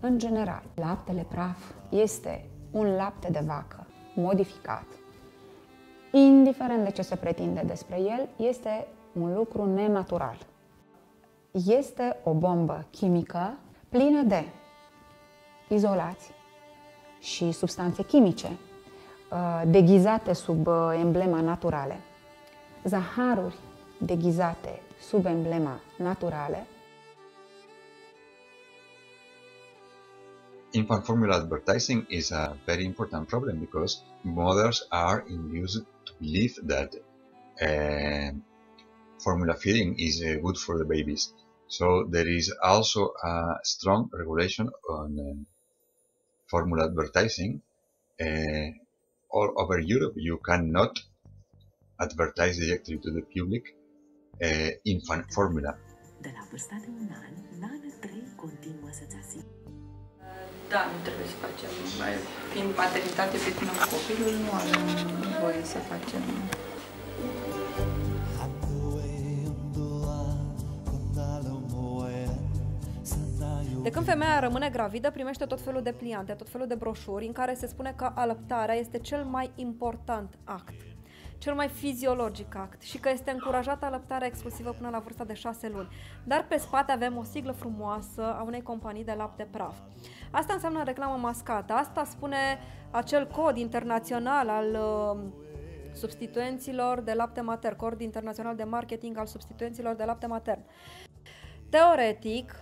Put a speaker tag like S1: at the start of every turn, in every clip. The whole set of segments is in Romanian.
S1: În general, laptele praf este un lapte de vacă modificat. Indiferent de ce se pretinde despre el, este un lucru nenatural. Este o bombă chimică plină de izolați și substanțe chimice uh, deghizate sub uh, emblema naturale, zaharuri deghizate sub emblema naturale,
S2: infant formula advertising is a very important problem because mothers are induced to believe that uh, formula feeding is uh, good for the babies. So there is also a strong regulation on uh, formula advertising. Uh, all over Europe, you cannot advertise directly to the public uh, infant formula. De la vârsta de un an, Nana 3 continuă să-ți asigure
S3: Da, nu trebuie să facem. Fiind maternitate pe tine copilul, nu avem voie să facem
S4: De când femeia rămâne gravidă, primește tot felul de pliante, tot felul de broșuri în care se spune că alăptarea este cel mai important act, cel mai fiziologic act și că este încurajată alăptarea exclusivă până la vârsta de 6 luni. Dar pe spate avem o siglă frumoasă a unei companii de lapte praf. Asta înseamnă reclamă mascată. Asta spune acel cod internațional al uh, substituenților de lapte matern, cod internațional de marketing al substituenților de lapte matern. Teoretic,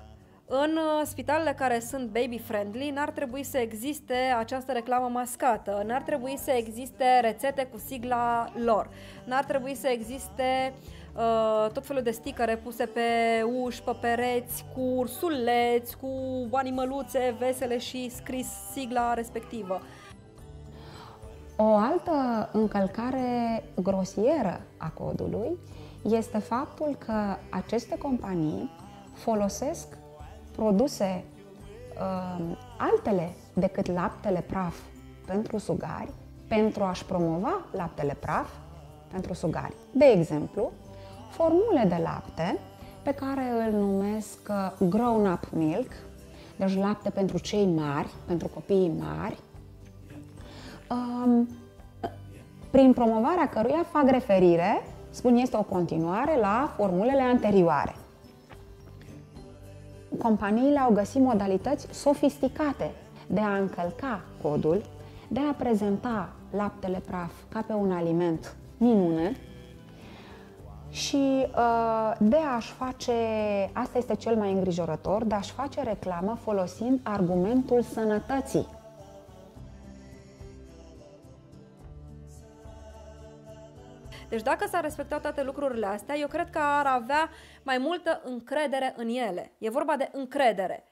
S4: în uh, spitalele care sunt baby-friendly n-ar trebui să existe această reclamă mascată, n-ar trebui să existe rețete cu sigla lor, n-ar trebui să existe uh, tot felul de sticăre puse pe uși, pe pereți, cu ursuleți, cu animăluțe vesele și scris sigla respectivă.
S1: O altă încălcare grosieră a codului este faptul că aceste companii folosesc produse uh, altele decât laptele praf pentru sugari, pentru a-și promova laptele praf pentru sugari. De exemplu, formule de lapte pe care îl numesc uh, grown-up milk, deci lapte pentru cei mari, pentru copiii mari, um, prin promovarea căruia fac referire, spun este o continuare la formulele anterioare companiile au găsit modalități sofisticate de a încălca codul, de a prezenta laptele praf ca pe un aliment minune și uh, de a-și face, asta este cel mai îngrijorător, de a-și face reclamă folosind argumentul sănătății
S4: Deci dacă s-ar respecta toate lucrurile astea, eu cred că ar avea mai multă încredere în ele. E vorba de încredere.